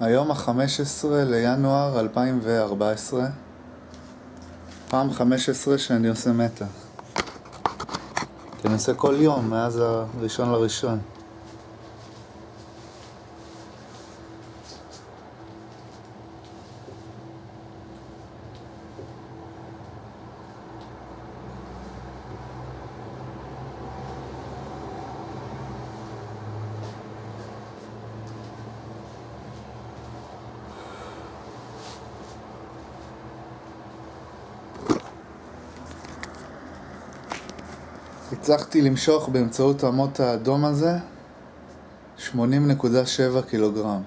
היום ה-15 לינואר 2014 פעם 15 שאני עושה מתח אני עושה כל יום מאז הראשון לראשון הצלחתי למשוך באמצעות המוט האדום הזה 80.7 קילוגרם